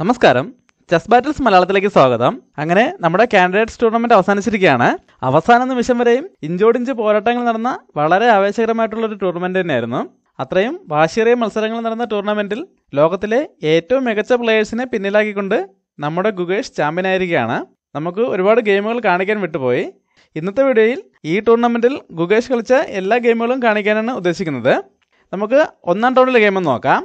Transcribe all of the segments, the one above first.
നമസ്കാരം. Chess battles മലയാളത്തിലേക്ക് സ്വാഗതം. അങ്ങനെ നമ്മുടെ കാൻഡിഡേറ്റ്സ് ടൂർണമെന്റ് അവസാനിച്ചിരിക്കുകയാണ്. അവസാന നിമിഷം വരെയും ഇഞ്ചോടിഞ്ച് പോരാട്ടങ്ങൾ നടന്ന വളരെ ആവേശകരമായിട്ടുള്ള ഒരു ടൂർണമെന്റ് തന്നെയായിരുന്നു. അത്രയും വാശിയേറിയ മത്സരങ്ങൾ നടന്ന ടൂർണമെന്റിൽ ലോകത്തിലെ ഏറ്റവും മികച്ച പ്ലേയേഴ്സിനെ പിന്നിലാക്കിക്കൊണ്ട് നമ്മുടെ ഗുഗേഷ് ചാമ്പ്യനായിരിക്കുകയാണ് നമുക്ക് ഒരുപാട് ഗെയിമുകൾ കാണിക്കാൻ വിട്ടുപോയി. ഇന്നത്തെ വീഡിയോയിൽ ഈ ടൂർണമെന്റിൽ ഗുഗേഷ് കളിച്ച എല്ലാ ഗെയിമുകളും കാണിക്കാനാണ് ഉദ്ദേശിക്കുന്നത്. നമുക്ക് ഒന്നാം റൗണ്ടിലെ ഗെയിം നോക്കാം.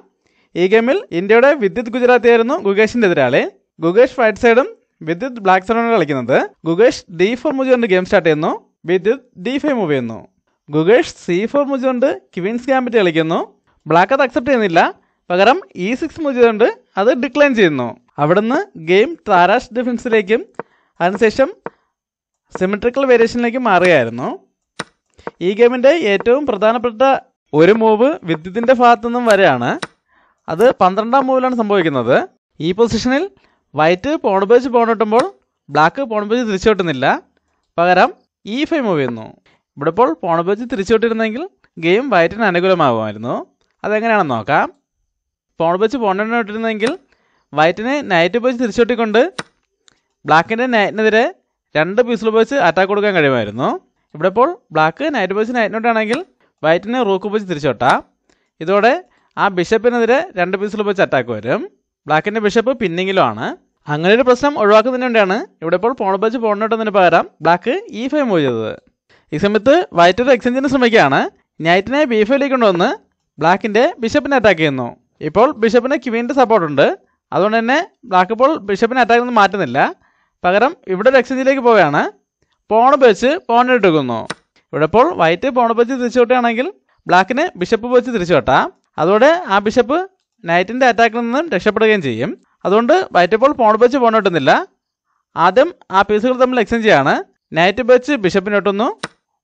ഈ ഗെയിമിൽ ഇന്ത്യയുടെ വിദ്യുത് ഗുജറാത്തി ആയിരുന്നു ഗുഗേഷിന്റെ എതിരാളി. ഗുഗേഷ് വൈറ്റ് സൈഡും വിദ്യുത് ബ്ലാക്ക് സൈഡാണ് കളിക്കുന്നത്. ഗുഗേഷ് ഡി ഫോർ മൂവ് കൊണ്ട് ഗെയിം സ്റ്റാർട്ട് ചെയ്യുന്നു. വിദ്യുത് ഡി ഫൈവ് മൂവ് ചെയ്യുന്നു. ഗുഗേഷ് സി ഫോർ മൂവ് കൊണ്ട് ക്വീൻസ് ക്യാമ്പിറ്റ് കളിക്കുന്നു. ബ്ലാക്ക് അത് അക്സെപ്റ്റ് ചെയ്യുന്നില്ല. പകരം ഇ സിക്സ് മൂവ് ചെയ്തുകൊണ്ട് അത് ഡിക്ലൈൻ ചെയ്യുന്നു. അവിടുന്ന് ഗെയിം താരാഷ് ഡിഫൻസിലേക്കും അതിനുശേഷം സിമെട്രിക്കൽ വേരിയേഷനിലേക്ക് മാറുകയായിരുന്നു. ഈ ഗെയിമിന്റെ ഏറ്റവും പ്രധാനപ്പെട്ട ഒരു മൂവ് വിദ്യുത്തിന്റെ ഭാഗത്തു നിന്നും വരെയാണ്. അത് പന്ത്രണ്ടാം മൂവിലാണ് സംഭവിക്കുന്നത്. ഈ പൊസിഷനിൽ വൈറ്റ് പോണുപേച്ച് പോണിട്ടുമ്പോൾ ബ്ലാക്ക് പോണബേജ് തിരിച്ചു കിട്ടുന്നില്ല. പകരം ഇ ഫൈവ് മൂവ് ചെയ്യുന്നു ഇവിടെ ഇപ്പോൾ പോണബേജ് തിരിച്ചു കിട്ടിയിരുന്നെങ്കിൽ ഗെയിം വൈറ്റിന് അനുകൂലമാകുമായിരുന്നു. അതെങ്ങനെയാണെന്ന് നോക്കാം. പോണുപേച്ച് ഇട്ടിരുന്നെങ്കിൽ വൈറ്റിന് നൈറ്റ് ഉപയോഗിച്ച് തിരിച്ചുവിട്ടിക്കൊണ്ട് ബ്ലാക്കിന്റെ നൈറ്റിനെതിരെ രണ്ട് പീസിൽ ഉപയോഗിച്ച് അറ്റാക്ക് കൊടുക്കാൻ കഴിയുമായിരുന്നു. ഇവിടെ ഇപ്പോൾ ബ്ലാക്ക് നൈറ്റ് ഉപയോഗിച്ച് നൈറ്റിനോട്ടാണെങ്കിൽ വൈറ്റിന് റൂക്ക് ഉപയോഗിച്ച് തിരിച്ചോട്ടാം ഇതോടെ ആ ബിഷപ്പിനെതിരെ രണ്ട് പീസിൽ വെച്ച് അറ്റാക്ക് വരും. ബ്ലാക്കിന്റെ ബിഷപ്പ് പിന്നിങ്ങിലും ആണ്. അങ്ങനെ ഒരു പ്രശ്നം ഒഴിവാക്കുന്നതിന് വേണ്ടിയാണ് ഇവിടെ ഇപ്പോൾ പോണബച്ച് പോണിട്ടതിന് പകരം ബ്ലാക്ക് ഇ ഫൈവ് മൂവ് ചെയ്തത്. ഈ സമയത്ത് വൈറ്റ് ഒരു എക്സ്ചേഞ്ചിന് ശ്രമിക്കുകയാണ്. നൈറ്റിനെ ബി ഫൈവിലേക്ക് കൊണ്ടുവന്ന് ബ്ലാക്കിന്റെ ബിഷപ്പിനെ അറ്റാക്ക് ചെയ്യുന്നു. ഇപ്പോൾ ബിഷപ്പിന് ക്വീന്റെ സപ്പോർട്ടുണ്ട് അതുകൊണ്ട് തന്നെ ബ്ലാക്ക് ഇപ്പോൾ ബിഷപ്പിനെ അറ്റാക്ക് ഒന്നും മാറ്റുന്നില്ല. പകരം ഇവിടെ ഒരു എക്സ്ചേഞ്ചിലേക്ക് പോവുകയാണ്. പോൺ ബേച്ച് പോണിട്ടെടുക്കുന്നു ഇവിടെ ഇപ്പോൾ വൈറ്റ് പോൺ തിരിച്ചു വിട്ടുകയാണെങ്കിൽ ബ്ലാക്കിന് ബിഷപ്പ് ഉപയോഗിച്ച് തിരിച്ചുവിട്ടാം അതോടെ ആ ബിഷപ്പ് നൈറ്റിന്റെ അറ്റാക്കിൽ നിന്നും രക്ഷപ്പെടുകയും ചെയ്യും. അതുകൊണ്ട് വൈറ്റ് ഇപ്പോൾ പോൺ ബച്ച് പോൺ കിട്ടുന്നില്ല ആദ്യം ആ പീസുകൾ തമ്മിൽ എക്സ്ചേഞ്ച് ചെയ്യാണ്. നൈറ്റ് ബച്ച് ബിഷപ്പിന് ഒട്ടുന്നു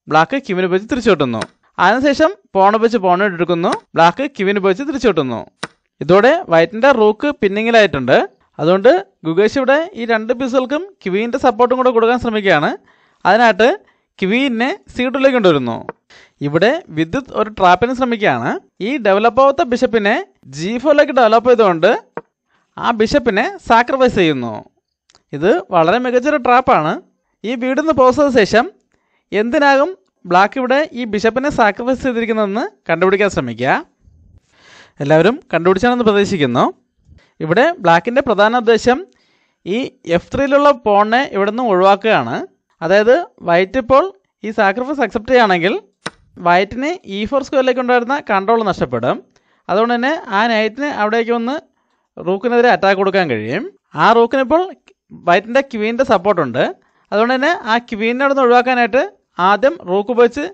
ബ്ലാക്ക് കിവിന് ഉപയോഗിച്ച് തിരിച്ചു കിട്ടുന്നു അതിനുശേഷം പോൺ ഉപയോഗിച്ച് പോൺ എടുക്കുന്നു. ബ്ലാക്ക് കിവിന് ഉപയോഗിച്ച് തിരിച്ചു ഇതോടെ വൈറ്റിന്റെ റൂക്ക് പിന്നിങ്ങിലായിട്ടുണ്ട് അതുകൊണ്ട് ഗുഗേഷ് ഇവിടെ ഈ രണ്ട് പീസുകൾക്കും കിവീന്റെ സപ്പോർട്ടും കൂടെ കൊടുക്കാൻ ശ്രമിക്കുകയാണ്. അതിനായിട്ട് കിവീനെ സീഡിലേക്ക് കൊണ്ടുവരുന്നു. ഇവിടെ വിദ്യുത് ഒരു ട്രാപ്പിന് ശ്രമിക്കുകയാണ്. ഈ ഡെവലപ്പ് ആവാത്ത ബിഷപ്പിനെ ജി ഫോറിലേക്ക് ഡെവലപ്പ് ചെയ്തുകൊണ്ട് ആ ബിഷപ്പിനെ സാക്രിഫൈസ് ചെയ്യുന്നു. ഇത് വളരെ മികച്ചൊരു ട്രാപ്പാണ് ഈ വീടിന്ന് പോസ് ചെയ്ത ശേഷം എന്തിനാകും ബ്ലാക്ക് ഇവിടെ ഈ ബിഷപ്പിനെ സാക്രിഫൈസ് ചെയ്തിരിക്കുന്നതെന്ന് കണ്ടുപിടിക്കാൻ ശ്രമിക്കുക. എല്ലാവരും കണ്ടുപിടിച്ചാണെന്ന് പ്രതീക്ഷിക്കുന്നു. ഇവിടെ ബ്ലാക്കിന്റെ പ്രധാന ഉദ്ദേശം ഈ എഫ് ത്രീയിലുള്ള പോണിനെ ഇവിടെ നിന്ന് ഒഴിവാക്കുകയാണ്. അതായത് വൈറ്റ് ഇപ്പോൾ ഈ സാക്രിഫൈസ് അക്സെപ്റ്റ് ചെയ്യുകയാണെങ്കിൽ വൈറ്റിന് ഇ ഫോർ സ്ക്വയറിലേക്ക് ഉണ്ടായിരുന്ന കൺട്രോൾ നഷ്ടപ്പെടും. അതുകൊണ്ട് തന്നെ ആ നൈറ്റിന് അവിടേക്ക് വന്ന് റൂക്കിനെതിരെ അറ്റാക്ക് കൊടുക്കാൻ കഴിയും. ആ റൂക്കിനിപ്പോൾ വൈറ്റിന്റെ ക്വീന്റെ സപ്പോർട്ടുണ്ട് അതുകൊണ്ട് തന്നെ ആ ക്വീനിനെ അവിടെ നിന്ന് ഒഴിവാക്കാനായിട്ട് ആദ്യം റൂക്ക് ഉപയോഗിച്ച്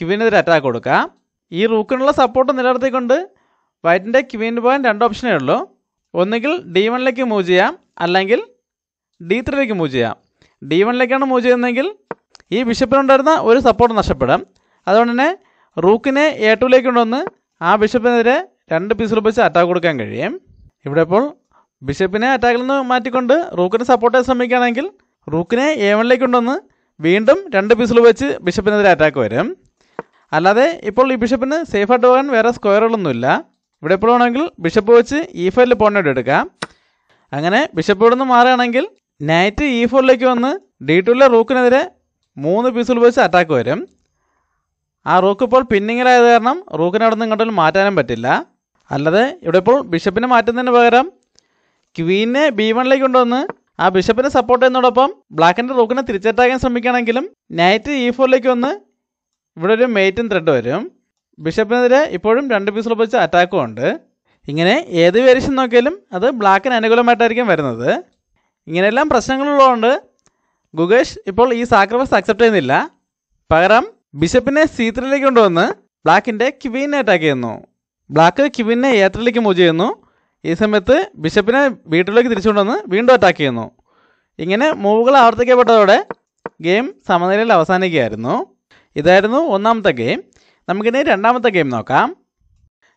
ക്വീനെതിരെ അറ്റാക്ക് കൊടുക്കാം. ഈ റൂക്കിനുള്ള സപ്പോർട്ട് നിലനിർത്തിക്കൊണ്ട് വൈറ്റിന്റെ ക്വീൻ പോകാൻ രണ്ട് ഓപ്ഷനേ ഉള്ളൂ. ഒന്നുകിൽ ഡി വണ്ണിലേക്ക് മൂവ് ചെയ്യാം അല്ലെങ്കിൽ ഡി ത്രീയിലേക്ക് മൂവ് ചെയ്യാം. ഡി വണ്ണിലേക്കാണ് മൂവ് ചെയ്യുന്നതെങ്കിൽ ഈ ബിഷപ്പിനുണ്ടായിരുന്ന ഒരു സപ്പോർട്ട് നഷ്ടപ്പെടും. അതുകൊണ്ട് തന്നെ റൂക്കിനെ എ ടുവിലേക്ക് കൊണ്ടുവന്ന് ആ ബിഷപ്പിനെതിരെ രണ്ട് പീസുകൾ വെച്ച് അറ്റാക്ക് കൊടുക്കാൻ കഴിയും. ഇവിടെ ഇപ്പോൾ ബിഷപ്പിനെ അറ്റാക്കിൽ നിന്ന് മാറ്റിക്കൊണ്ട് റൂക്കിനെ സപ്പോർട്ട് ചെയ്യാൻ ശ്രമിക്കുകയാണെങ്കിൽ റൂക്കിനെ എ വണ്ണിലേക്ക് കൊണ്ടുവന്ന് വീണ്ടും രണ്ട് പീസുകൾ വെച്ച് ബിഷപ്പിനെതിരെ അറ്റാക്ക് വരും. അല്ലാതെ ഇപ്പോൾ ഈ ബിഷപ്പിന് സേഫായിട്ട് പോകാൻ വേറെ സ്ക്വയറുകളൊന്നുമില്ല ഇവിടെ ഇപ്പോൾ വേണമെങ്കിൽ ബിഷപ്പ് വെച്ച് ഇ ഫോറിൽ പോയിന്റ് എടുക്കാം. അങ്ങനെ ബിഷപ്പ് ഇവിടെ നിന്ന് മാറുകയാണെങ്കിൽ നൈറ്റ് ഇ ഫോറിലേക്ക് വന്ന് ഡി ടുവിലെ റൂക്കിനെതിരെ മൂന്ന് പീസുകൾ വെച്ച് അറ്റാക്ക് വരും. ആ റൂക്ക് ഇപ്പോൾ പിന്നിങ്ങിലായത് കാരണം റൂക്കിനെ അവിടെ നിന്ന് ഇങ്ങോട്ടും മാറ്റാനും പറ്റില്ല. അല്ലാതെ ഇവിടെ ഇപ്പോൾ ബിഷപ്പിനെ മാറ്റുന്നതിന് പകരം ക്വീനെ ബി വണ്ണിലേക്ക് കൊണ്ടുവന്ന് ആ ബിഷപ്പിനെ സപ്പോർട്ട് ചെയ്യുന്നതോടൊപ്പം ബ്ലാക്കിന്റെ റൂക്കിനെ തിരിച്ചറ്റാക്കാൻ ശ്രമിക്കുകയാണെങ്കിലും നൈറ്റ് ഇ ഫോറിലേക്ക് വന്ന് ഇവിടെ ഒരു മെയ്റ്റും ത്രെഡ് വരും. ബിഷപ്പിനെതിരെ ഇപ്പോഴും രണ്ട് പീസ് വെച്ച് അറ്റാക്കും ഉണ്ട്. ഇങ്ങനെ ഏത് വേരിയേഷൻ നോക്കിയാലും അത് ബ്ലാക്കിന് അനുകൂലമായിട്ടായിരിക്കും വരുന്നത്. ഇങ്ങനെയെല്ലാം പ്രശ്നങ്ങളുള്ളതുകൊണ്ട് ഗുഗേഷ് ഇപ്പോൾ ഈ സാക്രിഫൈസ് അക്സെപ്റ്റ് ചെയ്യുന്നില്ല. പകരം ബിഷപ്പിനെ സി ത്രീയിലേക്ക് കൊണ്ടുവന്ന് ബ്ലാക്കിന്റെ ക്യുവിനെ അറ്റാക്ക് ചെയ്യുന്നു. ബ്ലാക്ക് ക്വീനെ എ ത്രീയിലേക്ക് മൂവ് ചെയ്യുന്നു? ഈ സമയത്ത് ബിഷപ്പിനെ വീട്ടിലേക്ക് തിരിച്ചുകൊണ്ടുവന്ന് വീണ്ടും അറ്റാക്ക് ചെയ്യുന്നു. ഇങ്ങനെ മൂവുകൾ ആവർത്തിക്കപ്പെട്ടതോടെ ഗെയിം സമനിലയിൽ അവസാനിക്കുകയായിരുന്നു. ഇതായിരുന്നു ഒന്നാമത്തെ ഗെയിം നമുക്കിനി രണ്ടാമത്തെ ഗെയിം നോക്കാം.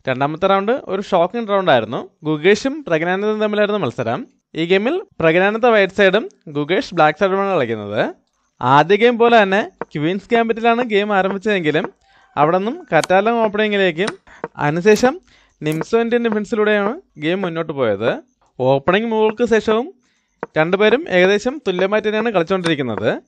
രണ്ടാമത്തെ റൗണ്ട് ഒരു ഷോക്കിംഗ് റൗണ്ട് ആയിരുന്നു. ഗുഗേഷും പ്രഗ്നാനന്ദും തമ്മിലായിരുന്നു മത്സരം. ഈ ഗെയിമിൽ പ്രഗ്നാനന്ദ വൈറ്റ് സൈഡും ഗുഗേഷ് ബ്ലാക്ക് സൈഡുമാണ് കളിക്കുന്നത്. ആദ്യ ഗെയിം പോലെ തന്നെ ക്വീൻസ് ക്യാമ്പറ്റിലാണ് ഗെയിം ആരംഭിച്ചതെങ്കിലും അവിടെ നിന്നും കറ്റാലം ഓപ്പണിങ്ങിലേക്കും അതിനുശേഷം നിംസോ ഇന്ത്യൻ ഡിഫൻസിലൂടെയാണ് ഗെയിം മുന്നോട്ട് പോയത്. ഓപ്പണിംഗ് മൂവുകൾക്ക് ശേഷവും രണ്ടുപേരും ഏകദേശം തുല്യമായി തന്നെയാണ് കളിച്ചുകൊണ്ടിരിക്കുന്നത്.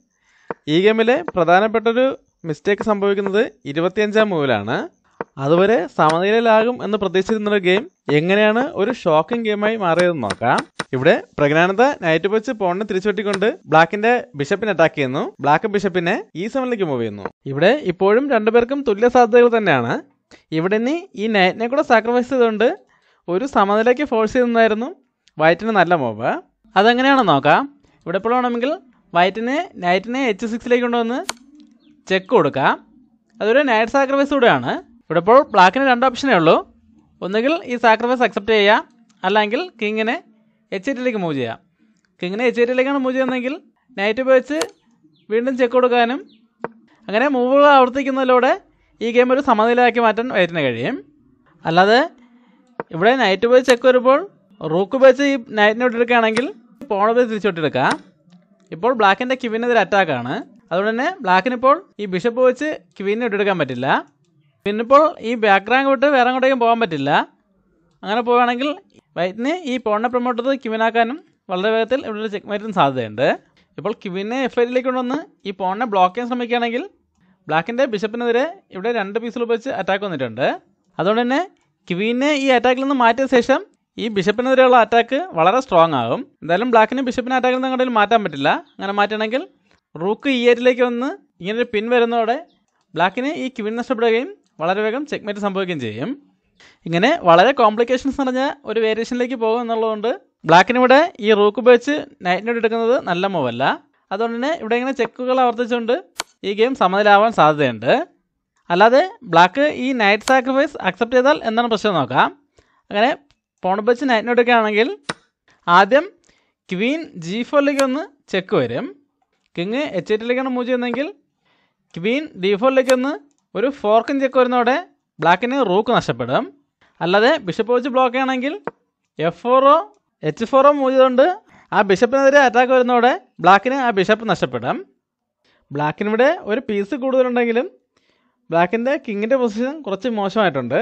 ഈ ഗെയിമിലെ പ്രധാനപ്പെട്ടൊരു മിസ്റ്റേക്ക് സംഭവിക്കുന്നത് ഇരുപത്തിയഞ്ചാം മൂവിലാണ്. അതുവരെ സമനിലയിലാകും എന്ന് പ്രതീക്ഷിച്ചിരുന്ന ഗെയിം എങ്ങനെയാണ് ഒരു ഷോക്കിംഗ് ഗെയിമായി മാറിയതെന്ന് നോക്കാം. ഇവിടെ പ്രജ്ഞാനന്ദ നൈറ്റ് വെച്ച് പോണിനെ തിരിച്ചുവെട്ടിക്കൊണ്ട് ബ്ലാക്കിന്റെ ബിഷപ്പിനെ അറ്റാക്ക് ചെയ്യുന്നു. ബ്ലാക്ക് ബിഷപ്പിനെ ഈ സെവനിലേക്ക് മൂവ് ചെയ്യുന്നു. ഇവിടെ ഇപ്പോഴും രണ്ടുപേർക്കും തുല്യ സാധ്യതകൾ തന്നെയാണ്. ഇവിടെ നിന്ന് ഈ നൈറ്റിനെ കൂടെ സാക്രിഫൈസ് ചെയ്തുകൊണ്ട് ഒരു സമനിലേക്ക് ഫോഴ്സ് ചെയ്യുന്നതായിരുന്നു വൈറ്റിന് നല്ല മൂവ് അതെങ്ങനെയാണെന്ന് നോക്കാം. ഇവിടെ ഇപ്പോൾ വേണമെങ്കിൽ വൈറ്റിന് നൈറ്റിനെ എച്ച് സിക്സിലേക്ക് കൊണ്ടുവന്ന് ചെക്ക് കൊടുക്കാം. അതൊരു നൈറ്റ് സാക്രിഫൈസ് കൂടെയാണ്. ഇവിടെ ഇപ്പോൾ ബ്ലാക്കിന് രണ്ട് ഓപ്ഷനേ ഉള്ളൂ. ഒന്നുകിൽ ഈ സാക്രിഫൈസ് അക്സെപ്റ്റ് ചെയ്യുക അല്ലെങ്കിൽ കിങ്ങിനെ എച്ച് എറ്റിലേക്ക് മൂവ് ചെയ്യാം. കിങ്ങിനെ എച്ച് എറ്റിലേക്കാണ് മൂവ് ചെയ്യുന്നതെങ്കിൽ നൈറ്റ് ഉപയോഗിച്ച് വീണ്ടും ചെക്ക് കൊടുക്കാനും അങ്ങനെ മൂവുകൾ ആവർത്തിക്കുന്നതിലൂടെ ഈ ഗെയിം ഒരു സമനിലയാക്കി മാറ്റാൻ വൈറ്റിന് കഴിയും. അല്ലാതെ ഇവിടെ നൈറ്റ് ഉപയോഗിച്ച് ചെക്ക് വരുമ്പോൾ റൂക്ക് ഉപയോഗിച്ച് ഈ നൈറ്റിനെ വിട്ടെടുക്കുകയാണെങ്കിൽ പോൺ ഉപയോഗിച്ച് തിരിച്ചുവിട്ടെടുക്കാം ഇപ്പോൾ ബ്ലാക്കിന്റെ ക്യൂവിനെതിരെ അറ്റാക്കാണ് അതുകൊണ്ട് തന്നെ ബ്ലാക്കിനിപ്പോൾ ഈ ബിഷപ്പ് വെച്ച് ക്വീനിനെ വിട്ടെടുക്കാൻ പറ്റില്ല. പിന്നിപ്പോൾ ഈ ബാക്ക് റാങ്ക് വിട്ട് വേറെ അങ്ങോട്ടേക്കും പോകാൻ പറ്റില്ല. അങ്ങനെ പോവുകയാണെങ്കിൽ വൈറ്റിന് ഈ പോണിനെ പ്രൊമോട്ട് ചെയ്ത് ക്യൂവിനാക്കാനും വളരെ വേഗത്തിൽ ഇവിടെ ചെക്ക് മേറ്റിന് സാധ്യതയുണ്ട്. ഇപ്പോൾ ക്യുവിനെ എഫ് ഐയിലേക്ക് കൊണ്ടുവന്ന് ഈ പോണിനെ ബ്ലോക്ക് ചെയ്യാൻ ശ്രമിക്കുകയാണെങ്കിൽ ബ്ലാക്കിന്റെ ബിഷപ്പിനെതിരെ ഇവിടെ രണ്ട് പീസുകൾ ഉപയോഗിച്ച് അറ്റാക്ക് വന്നിട്ടുണ്ട്. അതുകൊണ്ട് തന്നെ ക്വീനെ ഈ അറ്റാക്കിൽ നിന്ന് മാറ്റിയ ശേഷം ഈ ബിഷപ്പിനെതിരെയുള്ള അറ്റാക്ക് വളരെ സ്ട്രോങ് ആകും. എന്തായാലും ബ്ലാക്കിന് ബിഷപ്പിനെ അറ്റാക്കിൽ നിന്ന് കണ്ടെങ്കിൽ മാറ്റാൻ പറ്റില്ല. അങ്ങനെ മാറ്റണമെങ്കിൽ റൂക്ക് ഈ ഏറ്റിലേക്ക് വന്ന് ഇങ്ങനൊരു പിൻ വരുന്നതോടെ ബ്ലാക്കിന് ഈ ക്വീൻ നഷ്ടപ്പെടുകയും വളരെ വേഗം ചെക്ക്മേറ്റ് സംഭവിക്കുകയും ചെയ്യും. ഇങ്ങനെ വളരെ കോംപ്ലിക്കേഷൻസ് നിറഞ്ഞ ഒരു വേരിയേഷനിലേക്ക് പോകും എന്നുള്ളതുകൊണ്ട് ബ്ലാക്കിന് ഇവിടെ ഈ റൂക്ക് ഉപയോഗിച്ച് നൈറ്റിനോട് എടുക്കുന്നത് നല്ല മൂവല്ല അതുകൊണ്ട് തന്നെ ഇവിടെ ഇങ്ങനെ ചെക്കുകൾ ആവർത്തിച്ചുകൊണ്ട് ഈ ഗെയിം സമനിലാവാൻ സാധ്യതയുണ്ട്. അല്ലാതെ ബ്ലാക്ക് ഈ നൈറ്റ് സാക്രിഫൈസ് അക്സെപ്റ്റ് ചെയ്താൽ എന്താണ് പ്രശ്നം നോക്കാം. അങ്ങനെ പോൺ വെച്ച് നൈറ്റിന് എടുക്കുകയാണെങ്കിൽ ആദ്യം ക്വീൻ ജി ഫോറിലേക്ക് ഒന്ന് ചെക്ക് വരും. കിങ് എച്ച് എറ്റിലേക്കാണ് മൂവ് ചെയ്യുന്നതെങ്കിൽ ക്വീൻ ഡി ഫോറിലേക്ക് ഒന്ന് ഒരു ഫോർക്കും ചെക്ക് വരുന്നതോടെ ബ്ലാക്കിന് റൂക്ക് നഷ്ടപ്പെടും. അല്ലാതെ ബിഷപ്പ് വെച്ച് ബ്ലോക്ക് ആണെങ്കിൽ എഫ് ഫോറോ എച്ച് ഫോറോ മൂവ് ചെയ്തുകൊണ്ട് ആ ബിഷപ്പിനെതിരെ അറ്റാക്ക് വരുന്നതോടെ ബ്ലാക്കിന് ആ ബിഷപ്പ് നഷ്ടപ്പെടും. ബ്ലാക്കിനിവിടെ ഒരു പീസ് കൂടുതലുണ്ടെങ്കിലും ബ്ലാക്കിന്റെ കിങ്ങിന്റെ പൊസിഷൻ കുറച്ച് മോശമായിട്ടുണ്ട്.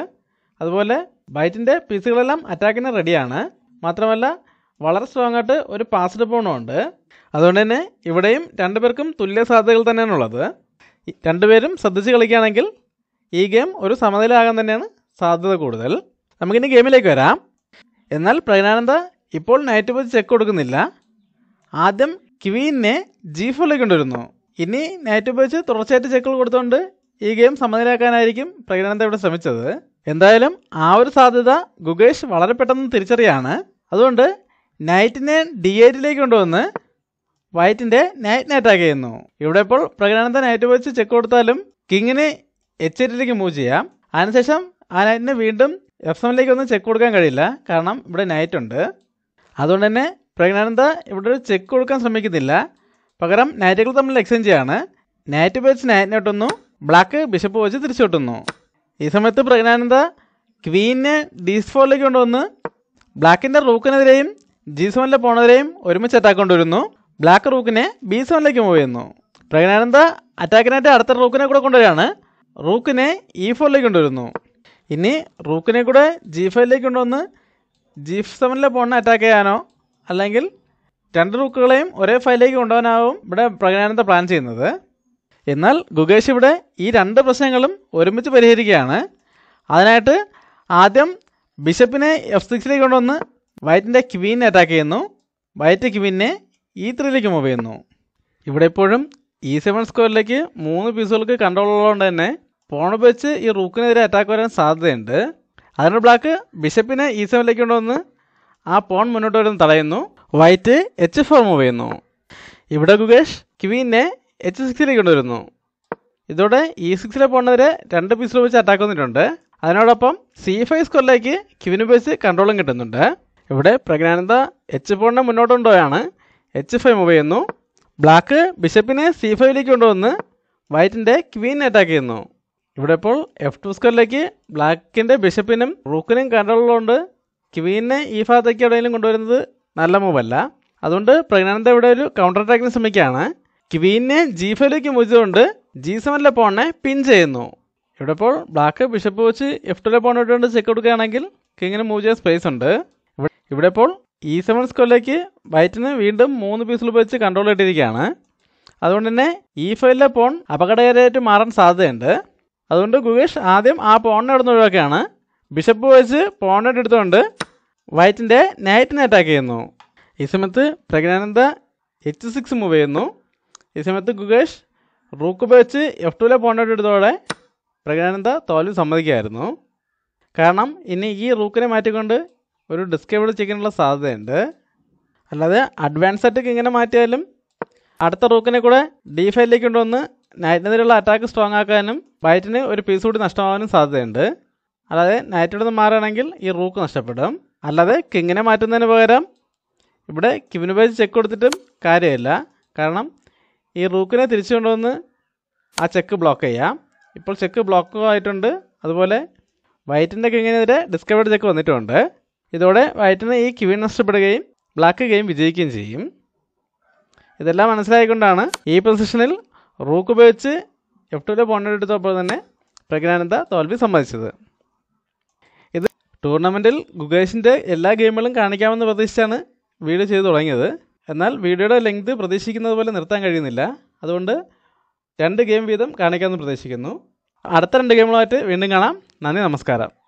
അതുപോലെ വൈറ്റിന്റെ പീസുകളെല്ലാം അറ്റാക്കിന് റെഡിയാണ് മാത്രമല്ല വളരെ സ്ട്രോങ് ആയിട്ട് ഒരു പാസ്ഡ് പോണും ഉണ്ട്. അതുകൊണ്ട് തന്നെ ഇവിടെയും രണ്ടുപേർക്കും തുല്യ സാധ്യതകൾ തന്നെയാണുള്ളത് രണ്ടുപേരും ശ്രദ്ധിച്ച് കളിക്കുകയാണെങ്കിൽ ഈ ഗെയിം ഒരു സമനിലയാകാൻ തന്നെയാണ് സാധ്യത കൂടുതൽ. നമുക്കിനി ഗെയിമിലേക്ക് വരാം. എന്നാൽ പ്രജ്ഞാനന്ദ ഇപ്പോൾ നൈറ്റ് പോയി ചെക്ക് കൊടുക്കുന്നില്ല. ആദ്യം ക്വീനെ ജി ഫോറിലേക്ക് കൊണ്ടുവരുന്നു ഇനി നൈറ്റ് ഉപയോഗിച്ച് തുടർച്ചയായിട്ട് ചെക്കുകൾ കൊടുത്തുകൊണ്ട് ഈ ഗെയിം സമനിലാക്കാനായിരിക്കും പ്രജ്ഞാനന്ദ ഇവിടെ ശ്രമിച്ചത്. എന്തായാലും ആ ഒരു സാധ്യത ഗുഗേഷ് വളരെ പെട്ടെന്ന് തിരിച്ചറിയാണ്. അതുകൊണ്ട് നൈറ്റിനെ ഡി എയ്റ്റിലേക്ക് കൊണ്ടുവന്ന് വൈറ്റിന്റെ നൈറ്റിനെ അറ്റാക്ക് ചെയ്യുന്നു. ഇവിടെ ഇപ്പോൾ പ്രജ്ഞാനന്ദ നൈറ്റ് വെച്ച് ചെക്ക് കൊടുത്താലും കിങ്ങിന് എച്ച് എറ്റിലേക്ക് മൂവ് ചെയ്യാം. അതിനുശേഷം ആ നൈറ്റിന് വീണ്ടും എഫ് സെവനിലേക്ക് ഒന്നും ചെക്ക് കൊടുക്കാൻ കഴിയില്ല. കാരണം ഇവിടെ നൈറ്റ് ഉണ്ട്. അതുകൊണ്ട് തന്നെ പ്രജ്ഞാനന്ദ ഇവിടെ ഒരു ചെക്ക് കൊടുക്കാൻ ശ്രമിക്കുന്നില്ല. പകരം നൈറ്റുകൾ തമ്മിൽ എക്സ്ചേഞ്ച് ചെയ്യാണ്. നൈറ്റ് വെച്ച് നൈറ്റിനെ ഒട്ടുന്നു ബ്ലാക്ക് ബിഷപ്പ് വെച്ച് തിരിച്ചു കൊട്ടുന്നു ഈ സമയത്ത് പ്രജ്ഞാനന്ദ ക്വീനെ ഡി ഫോറിലേക്ക് കൊണ്ടുവന്ന് ബ്ലാക്കിന്റെ റൂക്കിനെതിരെയും ജി സെവനിലെ പോണതിരെയും ഒരുമിച്ച് അറ്റാക്ക് കൊണ്ടുവരുന്നു. ബ്ലാക്ക് റൂക്കിനെ ബി സെവനിലേക്ക് മൂവ് ചെയ്യുന്നു. പ്രജ്ഞാനന്ദ അറ്റാക്കിനായിട്ട് അടുത്ത റൂക്കിനെ കൂടെ കൊണ്ടുവരികയാണ്. റൂക്കിനെ ഇ ഫോറിലേക്ക് കൊണ്ടുവരുന്നു. ഇനി റൂക്കിനെ കൂടെ ജി ഫൈവിലേക്ക് കൊണ്ടുവന്ന് ജി സെവനിലെ പോണിനെ അറ്റാക്ക് ചെയ്യാനോ അല്ലെങ്കിൽ രണ്ട് റൂക്കുകളെയും ഒരേ ഫയലിലേക്ക് കൊണ്ടുപോകാനാവും ഇവിടെ പ്രജ്ഞാനന്ദ പ്ലാൻ ചെയ്യുന്നത്. എന്നാൽ ഗുഗേഷ് ഇവിടെ ഈ രണ്ട് പ്രശ്നങ്ങളും ഒരുമിച്ച് പരിഹരിക്കുകയാണ്. അതിനായിട്ട് ആദ്യം ബിഷപ്പിനെ എഫ് സിക്സിലേക്ക് കൊണ്ടുവന്ന് വൈറ്റിന്റെ ക്വീനെ അറ്റാക്ക് ചെയ്യുന്നു. വൈറ്റ് ക്വീനെ ഇ ത്രീയിലേക്ക് മൂവ് ചെയ്യുന്നു. ഇവിടെ ഇപ്പോഴും ഇ സെവൻ സ്ക്വയറിലേക്ക് മൂന്ന് പീസുകൾക്ക് കൺട്രോൾ ഉള്ളതുകൊണ്ട് തന്നെ പോൺ വെച്ച് ഈ റൂക്കിനെതിരെ അറ്റാക്ക് വരാൻ സാധ്യതയുണ്ട്. അതിനുള്ള ബ്ലാക്ക് ബിഷപ്പിനെ ഈ സെവനിലേക്ക് കൊണ്ടുവന്ന് ആ പോൺ മുന്നോട്ട് വരുന്ന തടയുന്നു. വൈറ്റ് എച്ച് ഫോർ മൂവ് ചെയ്യുന്നു. ഇവിടെ ഗുഗേഷ് ക്വീനെ എച്ച് സിക്സിലേക്ക് കൊണ്ടുവരുന്നു. ഇതോടെ ഇ സിക്സിലെ പോണെതിരെ രണ്ട് പീസിൽ വെച്ച് അറ്റാക്ക് വന്നിട്ടുണ്ട്. അതിനോടൊപ്പം സി ഫൈവ് സ്കോറിലേക്ക് ക്വിന് ഉപയോഗിച്ച് കൺട്രോളും കിട്ടുന്നുണ്ട്. ഇവിടെ പ്രജ്ഞാനന്ദ എച്ച് പോണിനെ മുന്നോട്ട് കൊണ്ടുപോയാണ്. എച്ച് ഫൈവ് മൂവ് ചെയ്യുന്നു. ബ്ലാക്ക് ബിഷപ്പിനെ സി ഫൈവിലേക്ക് കൊണ്ടുവന്ന് വൈറ്റിന്റെ ക്വീനെ അറ്റാക്ക് ചെയ്യുന്നു. ഇവിടെ ഇപ്പോൾ എഫ് ടു സ്ക്വയറിലേക്ക് ബ്ലാക്കിന്റെ ബിഷപ്പിനും റൂക്കിനും കൺട്രോളുള്ളതുകൊണ്ട് ക്വീനെ ഈ ഭാഗത്തേക്ക് എവിടെയെങ്കിലും കൊണ്ടുവരുന്നത് നല്ല മൂവല്ല അതുകൊണ്ട് പ്രജ്ഞാനന്ദ ഇവിടെ ഒരു കൗണ്ടർ അറ്റാക്കിന് ശ്രമിക്കുകയാണ്. ക്വീനെ ജി ഫൈവിലേക്ക് മുതിച്ചുകൊണ്ട് ജി സെവനിലെ പോണിനെ പിൻ ചെയ്യുന്നു. ഇവിടെ ഇപ്പോൾ ബ്ലാക്ക് ബിഷപ്പ് വെച്ച് എഫ് ടുലെ പോൺ ഇട്ടുകൊണ്ട് ചെക്ക് കൊടുക്കുകയാണെങ്കിൽ കിങ്ങിന് മൂവ് ചെയ്യാൻ സ്പേസ് ഉണ്ട്. ഇവിടെ- ഇപ്പോൾ ഇ സെവൻ സ്ക്വയറിലേക്ക് വൈറ്റിന് വീണ്ടും മൂന്ന് പീസിൽ ഉപയോഗിച്ച് കൺട്രോൾ ഇട്ടിരിക്കുകയാണ്. അതുകൊണ്ട് തന്നെ ഈ ഫൈവിലെ പോൺ അപകടകരമായിട്ട് മാറാൻ സാധ്യതയുണ്ട്. അതുകൊണ്ട് ഗുഗേഷ് ആദ്യം ആ പോണിനെ ഇടുന്ന ഒഴിവാക്കുകയാണ്. ബിഷപ്പ് വെച്ച് പോണിനെ എടുത്തുകൊണ്ട് വൈറ്റിന്റെ നൈറ്റിനെ അറ്റാക്ക് ചെയ്യുന്നു. ഈ സമയത്ത് പ്രജ്ഞാനന്ദ എച്ച് സിക്സ് മൂവ് ചെയ്യുന്നു. ഈ സമയത്ത് ഗുഗേഷ് റൂക്ക് ഉപയോഗിച്ച് എഫ് ടുവിലെ പോണിനെ എടുത്തോടെ പ്രജ്ഞാനന്ദ തോൽവി സമ്മതിക്കായിരുന്നു കാരണം ഇനി ഈ റൂക്കിനെ മാറ്റിക്കൊണ്ട് ഒരു ഡിസ്കേബിൾ ചെയ്യാനുള്ള സാധ്യതയുണ്ട്. അല്ലാതെ അഡ്വാൻസ് അറ്റാക്ക് ഇങ്ങനെ മാറ്റിയാലും അടുത്ത റൂക്കിനെ കൂടെ ഡി ഫൈവിലേക്ക് കൊണ്ടുവന്ന് നൈറ്റിനെതിരെയുള്ള അറ്റാക്ക് സ്ട്രോങ് ആക്കാനും വൈറ്റിന് ഒരു പീസ് കൂടി നഷ്ടമാവാനും സാധ്യതയുണ്ട്. അതായത് നൈറ്റിൽ നിന്ന് മാറുകയാണെങ്കിൽ ഈ റൂക്ക് നഷ്ടപ്പെടും. അല്ലാതെ കിങ്ങിനെ മാറ്റുന്നതിന് പകരം ഇവിടെ കിവിന് പേജ് ചെക്ക് കൊടുത്തിട്ടും കാര്യമില്ല. കാരണം ഈ റൂക്കിനെ തിരിച്ചു കൊണ്ടുവന്ന് ആ ചെക്ക് ബ്ലോക്ക് ചെയ്യാം. ഇപ്പോൾ ചെക്ക് ബ്ലോക്ക് ആയിട്ടുണ്ട്. അതുപോലെ വൈറ്റിന്റെ കിങ്ങിനെതിരെ ഡിസ്കവേർഡ് ചെക്ക് വന്നിട്ടുണ്ട്. ഇതോടെ വൈറ്റിന് ഈ കിവിൻ നഷ്ടപ്പെടുകയും ബ്ലാക്ക് ഗെയിം വിജയിക്കുകയും ചെയ്യും. ഇതെല്ലാം മനസ്സിലായിക്കൊണ്ടാണ് ഈ പൊസിഷനിൽ റൂക്ക് ഉപയോഗിച്ച് എഫ് ടുവിലെ പോയിന്റ് എടുത്തപ്പോൾ തന്നെ പ്രജ്ഞാനന്ദ തോൽവി സമ്മതിച്ചത്. ഇത് ടൂർണമെന്റിൽ ഗുഗേഷിന്റെ എല്ലാ ഗെയിമുകളും കാണിക്കാമെന്ന് പ്രതീക്ഷിച്ചാണ് വീഡിയോ ചെയ്തു തുടങ്ങിയത്. എന്നാൽ വീഡിയോയുടെ ലെങ്ത് പ്രതീക്ഷിക്കുന്നത് പോലെ നിർത്താൻ കഴിയുന്നില്ല. അതുകൊണ്ട് രണ്ട് ഗെയിം വീതം കാണിക്കാമെന്ന് പ്രതീക്ഷിക്കുന്നു. അടുത്ത രണ്ട് ഗെയിമുകളായിട്ട് വീണ്ടും കാണാം. നന്ദി നമസ്കാരം.